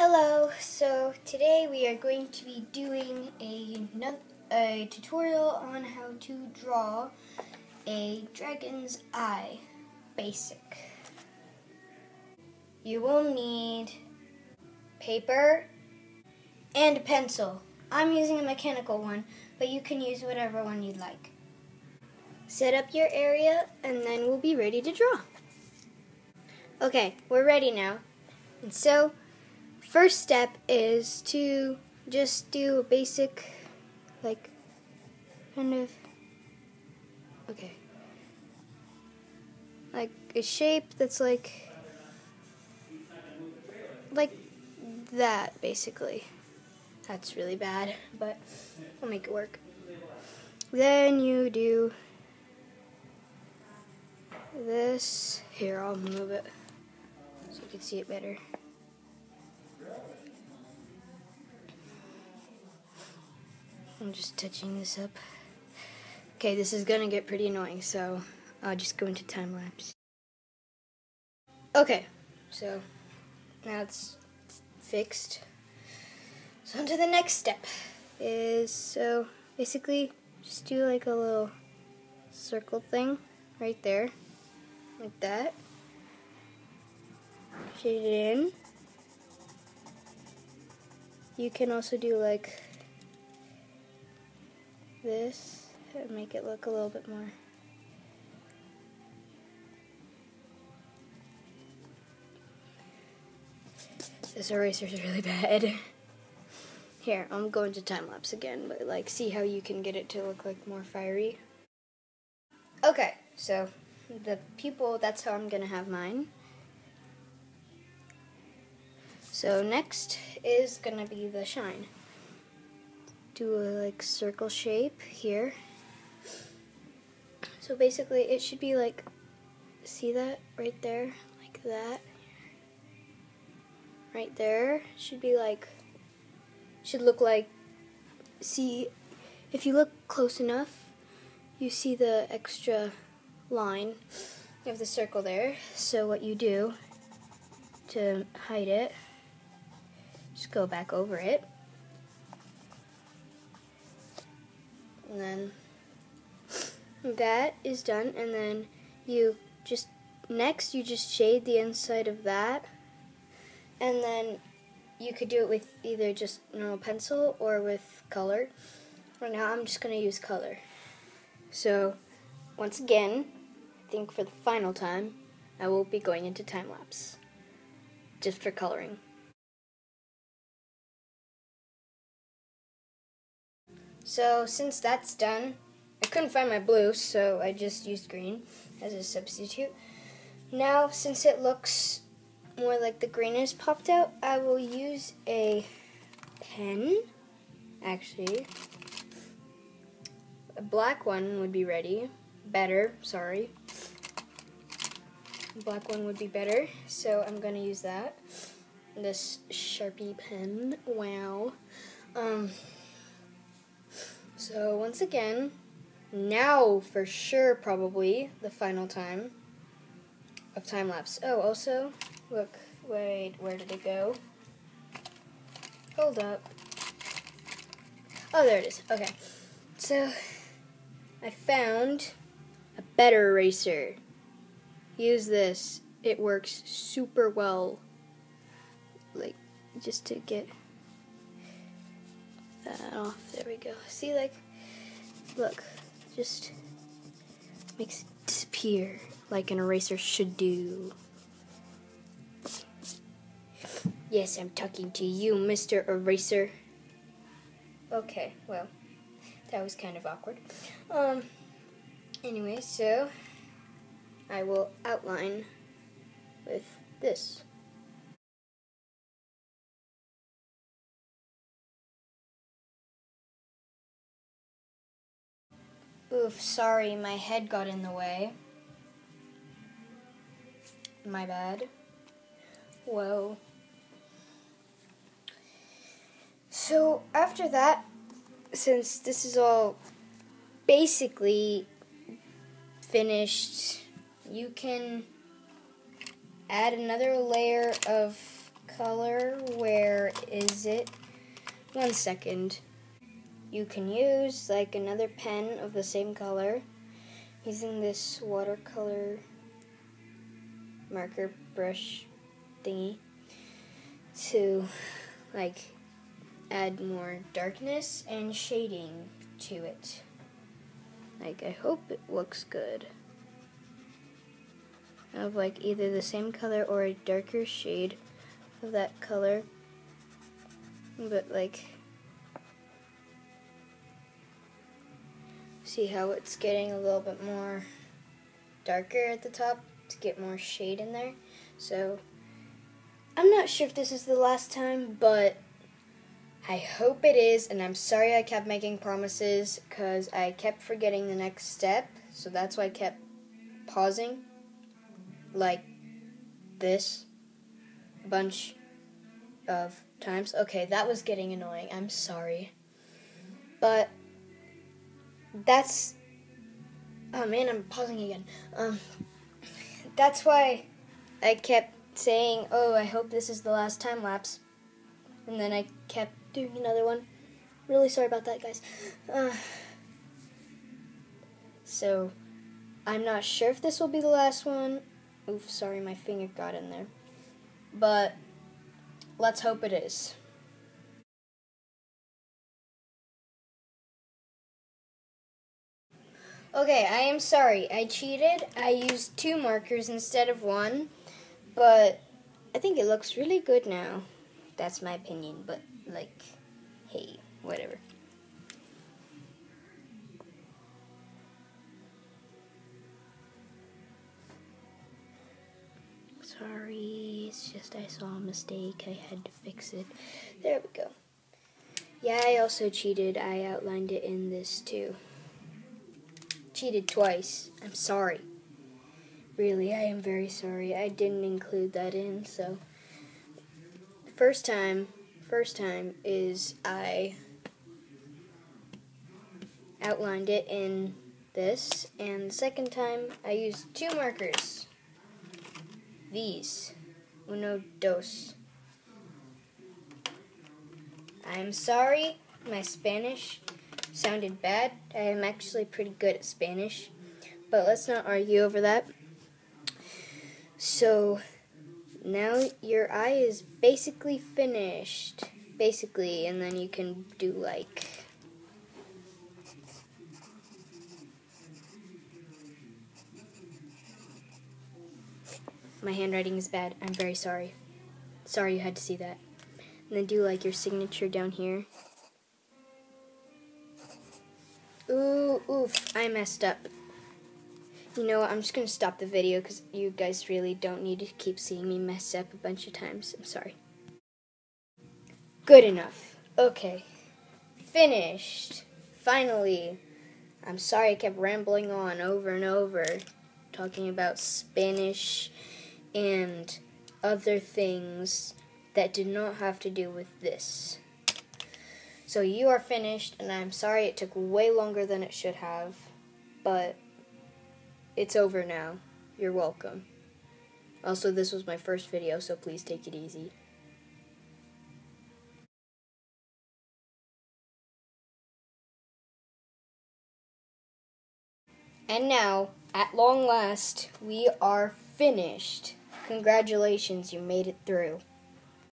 Hello, so today we are going to be doing a, a tutorial on how to draw a dragon's eye basic. You will need paper and a pencil. I'm using a mechanical one, but you can use whatever one you'd like. Set up your area and then we'll be ready to draw. Okay, we're ready now. And so, first step is to just do a basic, like, kind of, okay, like a shape that's like, like that, basically. That's really bad, but I'll make it work. Then you do this. Here, I'll move it so you can see it better. I'm just touching this up. Okay, this is gonna get pretty annoying, so I'll just go into time lapse. Okay, so now it's fixed. So on to the next step is so basically just do like a little circle thing right there, like that. Shade it in. You can also do like this and make it look a little bit more. This eraser is really bad. Here, I'm going to time lapse again, but like see how you can get it to look like more fiery. Okay, so the pupil, that's how I'm gonna have mine. So next is gonna be the shine. Do a like circle shape here. So basically it should be like, see that right there? Like that. Right there should be like, should look like, see, if you look close enough, you see the extra line of the circle there. So what you do to hide it just go back over it. And then that is done and then you just next you just shade the inside of that and then you could do it with either just normal pencil or with color. Right now I'm just going to use color. So once again, I think for the final time, I will be going into time lapse just for coloring. So since that's done, I couldn't find my blue, so I just used green as a substitute. Now, since it looks more like the green is popped out, I will use a pen. Actually, a black one would be ready. Better, sorry. Black one would be better, so I'm gonna use that. This Sharpie pen. Wow. Um, so once again, now for sure probably the final time of time lapse. Oh, also, look, wait, where did it go? Hold up. Oh, there it is. Okay. So I found a better eraser. Use this. It works super well. Like just to get that off. There we go. See, like, look, just makes it disappear like an eraser should do. Yes, I'm talking to you, Mr. Eraser. Okay, well, that was kind of awkward. Um, anyway, so I will outline with this. Oof, sorry, my head got in the way. My bad. Whoa. So, after that, since this is all basically finished, you can add another layer of color. Where is it? One second. You can use like another pen of the same color using this watercolor marker brush thingy to like add more darkness and shading to it. Like I hope it looks good. Of like either the same color or a darker shade of that color. But like see how it's getting a little bit more darker at the top to get more shade in there. So I'm not sure if this is the last time, but I hope it is, and I'm sorry I kept making promises because I kept forgetting the next step, so that's why I kept pausing like this a bunch of times. Okay, that was getting annoying. I'm sorry. But that's oh man, I'm pausing again. Um that's why I kept saying, "Oh, I hope this is the last time lapse." And then I kept doing another one. Really sorry about that, guys. Uh, so, I'm not sure if this will be the last one. Oof, sorry, my finger got in there. But, let's hope it is. Okay, I am sorry. I cheated. I used two markers instead of one. But I think it looks really good now. That's my opinion, but like, hey, whatever. Sorry, it's just I saw a mistake. I had to fix it. There we go. Yeah, I also cheated. I outlined it in this too. Cheated twice. I'm sorry. Really, I am very sorry. I didn't include that in, so. First time, first time is I outlined it in this, and the second time I used two markers. These. Uno, dos. I'm sorry, my Spanish sounded bad. I am actually pretty good at Spanish, but let's not argue over that. So now your eye is basically finished. Basically, and then you can do like My handwriting is bad. I'm very sorry. Sorry you had to see that. And then do like your signature down here. Ooh, oof, I messed up. You know what, I'm just to stop the video because you guys really don't need to keep seeing me mess up a bunch of times. I'm sorry. Good enough. Okay. Finished. Finally. I'm sorry I kept rambling on over and over, talking about Spanish and other things that did not have to do with this. So you are finished, and I'm sorry it took way longer than it should have, but it's over now. You're welcome. Also, this was my first video, so please take it easy. And now, at long last, we are finished. Congratulations, you made it through.